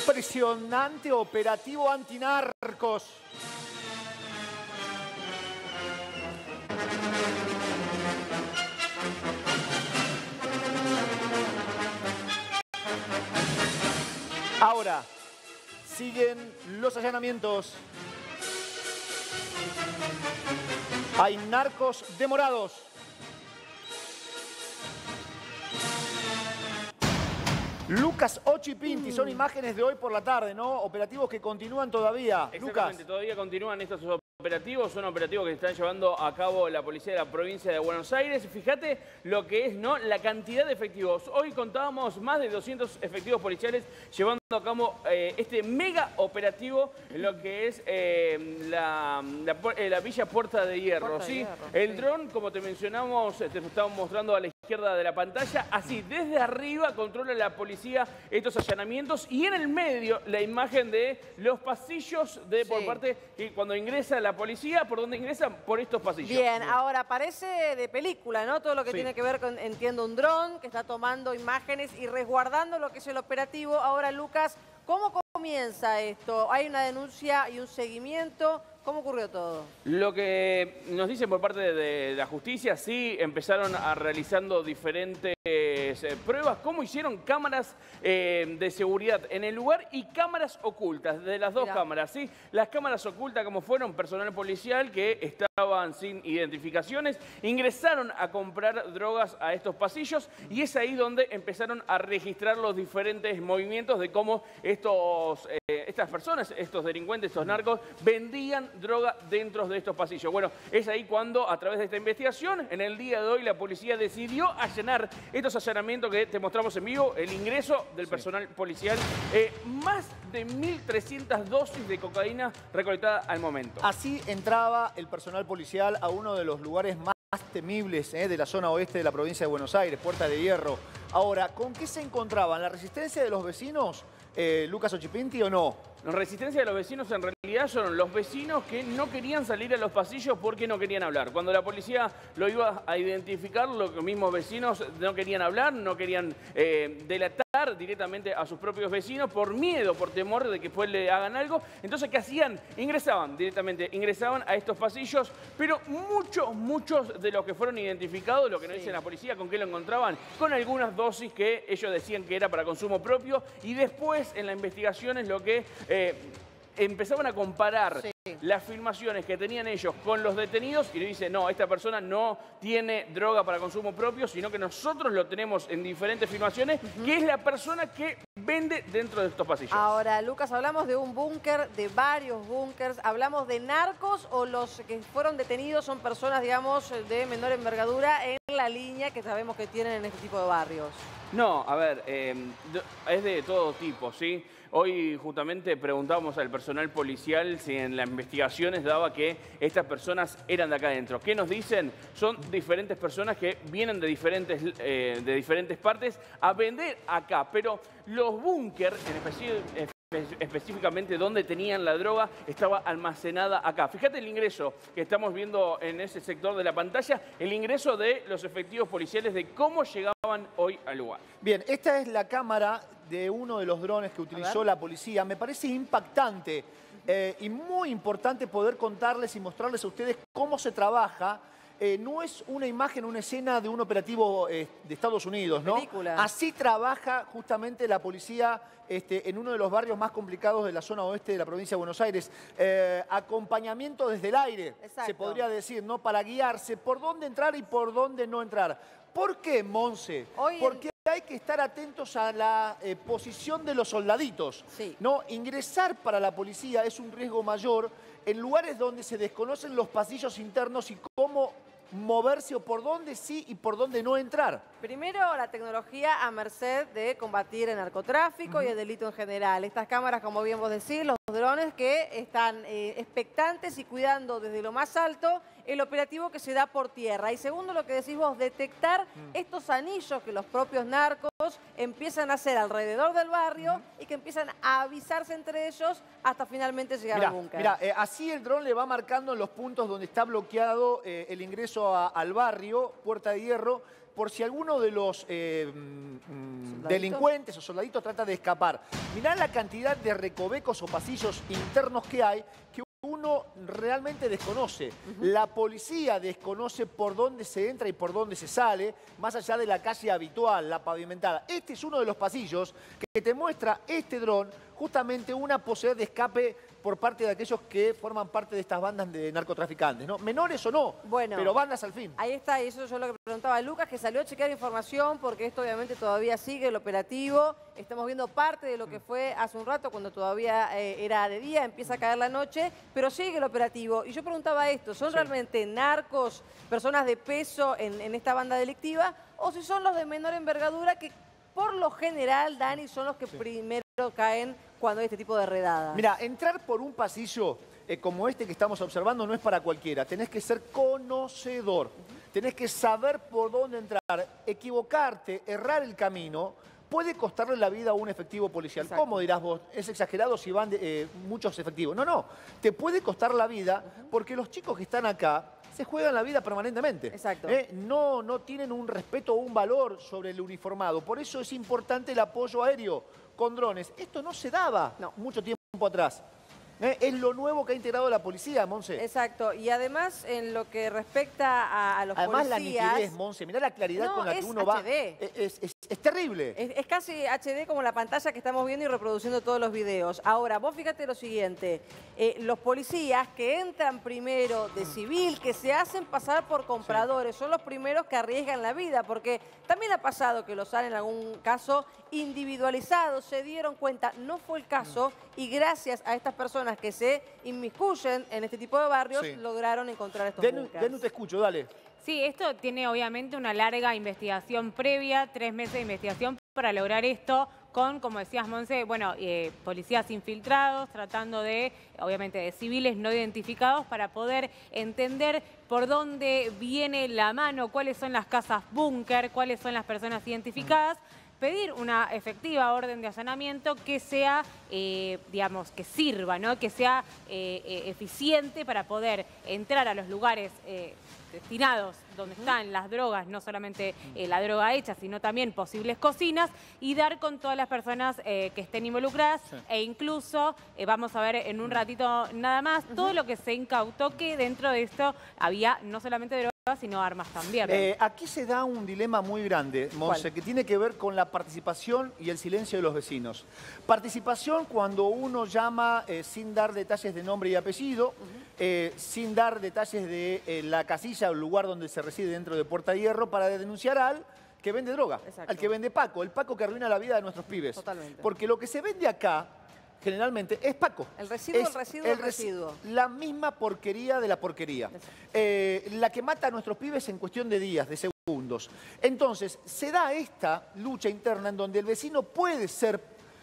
Impresionante operativo antinarcos. Ahora, siguen los allanamientos. Hay narcos demorados. Lucas Ochipinti, son imágenes de hoy por la tarde, ¿no? Operativos que continúan todavía. Lucas. Exactamente, todavía continúan estos operativos, son operativos que están llevando a cabo la policía de la provincia de Buenos Aires. Fíjate lo que es ¿no? la cantidad de efectivos. Hoy contábamos más de 200 efectivos policiales llevando a cabo eh, este mega operativo en lo que es eh, la, eh, la, Villa Puerta de Hierro. ¿sí? El dron, como te mencionamos, te estamos mostrando a la izquierda de la pantalla, así desde arriba controla la policía estos allanamientos y en el medio la imagen de los pasillos de por parte y cuando ingresa la policía, ¿por dónde ingresan? Por estos pasillos. Bien, ahora parece de película, ¿no? Todo lo que tiene que ver con, entiendo, un dron que está tomando imágenes y resguardando lo que es el operativo. Ahora, Lucas, ¿cómo comienza esto? ¿Hay una denuncia y un seguimiento? ¿Cómo ocurrió todo? Lo que nos dicen por parte de la justicia, sí, empezaron a realizando diferentes eh, pruebas, cómo hicieron cámaras eh, de seguridad en el lugar y cámaras ocultas, de las dos cámaras, ¿sí? Las cámaras ocultas, como fueron personal policial que estaban sin identificaciones, ingresaron a comprar drogas a estos pasillos y es ahí donde empezaron a registrar los diferentes movimientos de cómo estos, eh, estas personas, estos delincuentes, estos narcos, vendían droga dentro de estos pasillos. Bueno, es ahí cuando a través de esta investigación, en el día de hoy la policía decidió allanar estos allanamientos que te mostramos en vivo, el ingreso del personal policial, eh, más de 1.300 dosis de cocaína recolectada al momento. Así entraba el personal policial a uno de los lugares más temibles eh, de la zona oeste de la provincia de Buenos Aires, Puerta de Hierro. Ahora, ¿con qué se encontraban? ¿La resistencia de los vecinos, eh, Lucas Ochipinti, o no? La resistencia de los vecinos en realidad son los vecinos que no querían salir a los pasillos porque no querían hablar. Cuando la policía lo iba a identificar, los mismos vecinos no querían hablar, no querían eh, delatar directamente a sus propios vecinos por miedo, por temor de que después le hagan algo. Entonces, ¿qué hacían? Ingresaban directamente, ingresaban a estos pasillos, pero muchos, muchos de los que fueron identificados, lo que nos dice la policía, ¿con qué lo encontraban? Con algunas dosis que ellos decían que era para consumo propio y después en la investigación es lo que eh, empezaban a comparar las filmaciones que tenían ellos con los detenidos y le dicen, no, esta persona no tiene droga para consumo propio, sino que nosotros lo tenemos en diferentes filmaciones, que es la persona que vende dentro de estos pasillos. Ahora, Lucas, hablamos de un búnker, de varios búnkers, hablamos de narcos o los que fueron detenidos son personas, digamos, de menor envergadura en la línea que sabemos que tienen en este tipo de barrios. No, a ver, eh, es de todo tipo, ¿sí? Hoy justamente preguntábamos al personal policial si en las investigaciones daba que estas personas eran de acá adentro. ¿Qué nos dicen? Son diferentes personas que vienen de diferentes, eh, de diferentes partes a vender acá, pero los búnker, en específicamente donde tenían la droga, estaba almacenada acá. Fíjate el ingreso que estamos viendo en ese sector de la pantalla, el ingreso de los efectivos policiales de cómo llegaban hoy al lugar. Bien, esta es la cámara de uno de los drones que utilizó la policía. Me parece impactante eh, y muy importante poder contarles y mostrarles a ustedes cómo se trabaja eh, no es una imagen, una escena de un operativo eh, de Estados Unidos, ¿no? Así trabaja justamente la policía este, en uno de los barrios más complicados de la zona oeste de la provincia de Buenos Aires. acompañamiento desde el aire, se podría decir, ¿no? Para guiarse por dónde entrar y por dónde no entrar. ¿Por qué, Monse? Porque hay que estar atentos a la eh, posición de los soldaditos. ¿no? Ingresar para la policía es un riesgo mayor en lugares donde se desconocen los pasillos internos y cómo moverse o por dónde sí y por dónde no entrar. Primero, la tecnología a merced de combatir el narcotráfico y el delito en general. Estas cámaras, como bien vos decís, los drones que están eh, expectantes y cuidando desde lo más alto el operativo que se da por tierra. Y segundo, lo que decís vos, detectar mm. estos anillos que los propios narcos empiezan a hacer alrededor del barrio y que empiezan a avisarse entre ellos hasta finalmente llegar al búnker. Mira, eh, así el dron le va marcando en los puntos donde está bloqueado eh, el ingreso al barrio, Puerta de Hierro, por si alguno de los eh, mm, delincuentes o soldaditos trata de escapar. Mirá la cantidad de recovecos o pasillos internos que hay que uno realmente desconoce. La policía desconoce por dónde se entra y por dónde se sale, más allá de la calle habitual, la pavimentada. Este es uno de los pasillos que te muestra este dron justamente una posibilidad de escape por parte de aquellos que forman parte de estas bandas de narcotraficantes, ¿no? Menores o no, bueno, pero bandas al fin. Ahí está, y eso es lo que preguntaba a Lucas, que salió a chequear información, porque esto obviamente todavía sigue el operativo. Estamos viendo parte de lo que fue hace un rato, cuando todavía eh, era de día, empieza a caer la noche, pero sigue el operativo. Y yo preguntaba esto, ¿son realmente narcos, personas de peso en, en esta banda delictiva, o si son los de menor envergadura que por lo general, Dani, son los que primero caen cuando hay este tipo de redadas. Mira, entrar por un pasillo eh, como este que estamos observando no es para cualquiera. Tenés que ser conocedor. Tenés que saber por dónde entrar. Equivocarte, errar el camino, puede costarle la vida a un efectivo policial. ¿Cómo dirás vos? Es exagerado si van eh, muchos efectivos. No, no. Te puede costar la vida porque los chicos que están acá se juegan la vida permanentemente. Exacto. ¿Eh? No, no tienen un respeto o un valor sobre el uniformado. Por eso es importante el apoyo aéreo con drones. Esto no se daba mucho tiempo atrás. ¿Eh? Es lo nuevo que ha integrado la policía, Monse. Exacto. Y además, en lo que respecta a, a los además, policías... Además, la nitidez, Monse. Mirá la claridad con la que uno va. Es, es, terrible. Es, casi HD como la pantalla que estamos viendo y reproduciendo todos los videos. Ahora, vos fíjate lo siguiente. Eh, los policías que entran primero de civil, que se hacen pasar por compradores, son los primeros que arriesgan la vida, porque también ha pasado que los han en algún caso individualizados, se dieron cuenta, no fue el caso, y gracias a estas personas que se inmiscuyen en este tipo de barrios, lograron encontrar estos Denu, Denu, te escucho, dale. Sí, esto tiene obviamente una larga investigación previa, tres meses de investigación para lograr esto con, como decías, Monse, bueno, eh, policías infiltrados, tratando de, obviamente, de civiles no identificados para poder entender por dónde viene la mano, cuáles son las casas búnker, cuáles son las personas identificadas pedir una efectiva orden de allanamiento que sea, eh, digamos, que sirva, ¿no? que sea eh, eh, eficiente para poder entrar a los lugares destinados donde están las drogas, no solamente la droga hecha, sino también posibles cocinas, y dar con todas las personas que estén involucradas e incluso, vamos a ver en un ratito nada más, todo lo que se incautó que dentro de esto había no solamente drogas, sino armas también. Eh, aquí se da un dilema muy grande, Monse, que tiene que ver con la participación y el silencio de los vecinos. Participación cuando uno llama eh, sin dar detalles de nombre y apellido, eh, sin dar detalles de la casilla o lugar donde se reside dentro de Puerta Hierro para denunciar al que vende droga, al que vende Paco, el Paco que arruina la vida de nuestros pibes. Totalmente. Porque lo que se vende acá generalmente es Paco. El residuo, el residuo, el residuo. La misma porquería de la porquería. Eh, la que mata a nuestros pibes en cuestión de días, de segundos. Entonces, se da esta lucha interna en donde el vecino puede ser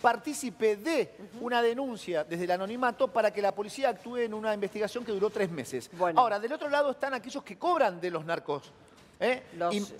partícipe de una denuncia desde el anonimato para que la policía actúe en una investigación que duró tres meses. Ahora, del otro lado están aquellos que cobran de los narcos. ¿eh?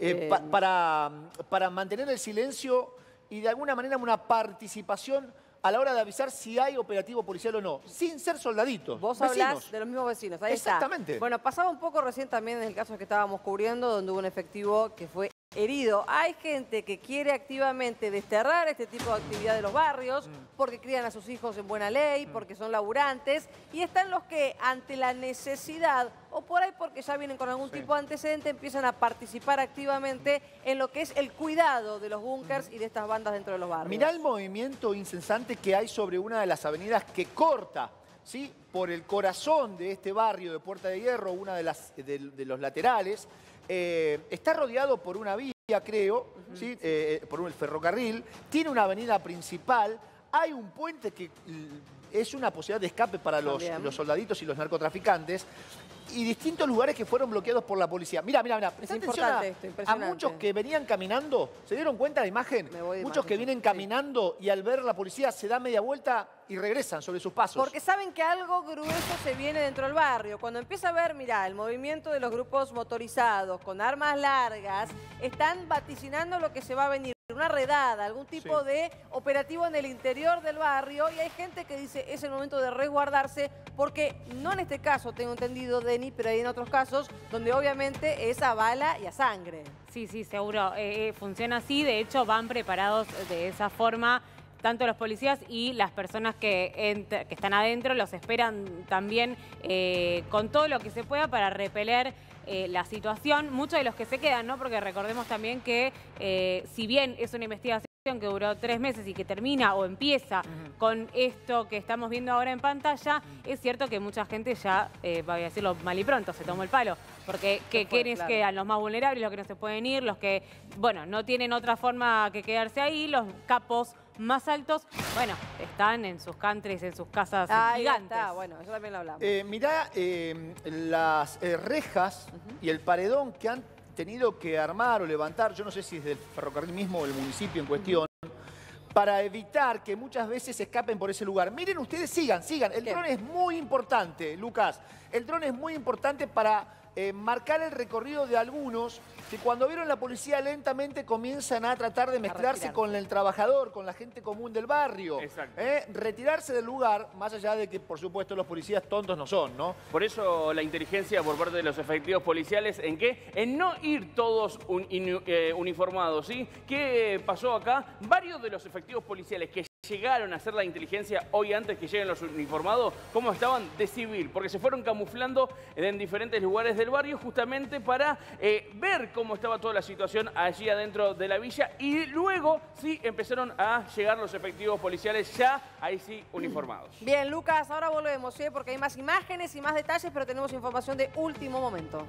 Eh, para, para mantener el silencio y de alguna manera una participación a la hora de avisar si hay operativo policial o no, sin ser soldaditos. Vos hablás de los mismos vecinos, ahí Exactamente. Bueno, pasaba un poco recién también en el caso que estábamos cubriendo, donde hubo un efectivo que fue herido. Hay gente que quiere activamente desterrar este tipo de actividad de los barrios mm. porque crían a sus hijos en buena ley, mm. porque son laburantes, y están los que ante la necesidad o por ahí porque ya vienen con algún tipo de antecedente empiezan a participar activamente en lo que es el cuidado de los búnkers y de estas bandas dentro de los barrios. Mirá el movimiento incesante que hay sobre una de las avenidas que corta ¿sí? por el corazón de este barrio de Puerta de Hierro, una de, las, de los laterales, eh, está rodeado por una vía, creo, ¿sí? Eh, eh, por un ferrocarril, tiene una avenida principal, hay un puente que es una posibilidad de escape para los, los soldaditos y los narcotraficantes y distintos lugares que fueron bloqueados por la policía. Mira, mira, mira, presta atención a, muchos que venían caminando, ¿se dieron cuenta de la imagen? Muchos que vienen caminando y al ver la policía se da media vuelta y regresan sobre sus pasos. Porque saben que algo grueso se viene dentro del barrio. Cuando empieza a ver, mira, el movimiento de los grupos motorizados con armas largas, están vaticinando lo que se va a venir. Una redada, algún tipo de operativo en el interior del barrio y hay gente que dice es el momento de resguardarse porque no en este caso tengo entendido, Denny, pero hay en otros casos donde obviamente es a bala y a sangre. Sí, sí, seguro. Eh, eh, funciona así, de hecho van preparados de esa forma tanto los policías y las personas que, que están adentro los esperan también eh, con todo lo que se pueda para repeler eh, la situación. Muchos de los que se quedan, ¿no? Porque recordemos también que eh, si bien es una investigación que duró tres meses y que termina o empieza con esto que estamos viendo ahora en pantalla, es cierto que mucha gente ya, voy a decirlo mal y pronto, se tomó el palo. Porque que, ¿quiénes quedan? Los más vulnerables, los que no se pueden ir, los que, bueno, no tienen otra forma que quedarse ahí, los capos más altos, bueno, están en sus countries, en sus casas gigantes. Está, bueno, eso también lo hablamos. Eh, mirá eh, las eh, rejas y el paredón que han tenido que armar o levantar, yo no sé si es del ferrocarril mismo o del municipio en cuestión, para evitar que muchas veces escapen por ese lugar. Miren ustedes, sigan, sigan. El dron es muy importante, Lucas. El dron es muy importante para eh, marcar el recorrido de algunos que cuando vieron la policía lentamente comienzan a tratar de mezclarse con el trabajador, con la gente común del barrio. ¿eh? Retirarse del lugar, más allá de que, por supuesto, los policías tontos no son, ¿no? Por eso la inteligencia por parte de los efectivos policiales, ¿en qué? En no ir todos eh, uniformados, ¿sí? ¿Qué pasó acá? Varios de los efectivos policiales que llegaron a hacer la inteligencia hoy antes que lleguen los uniformados? ¿Cómo estaban? De civil, porque se fueron camuflando en diferentes lugares del barrio justamente para eh, ver cómo estaba toda la situación allí adentro de la villa y luego sí empezaron a llegar los efectivos policiales ya ahí sí uniformados. Bien, Lucas, ahora volvemos, ¿sí? porque hay más imágenes y más detalles, pero tenemos información de último momento.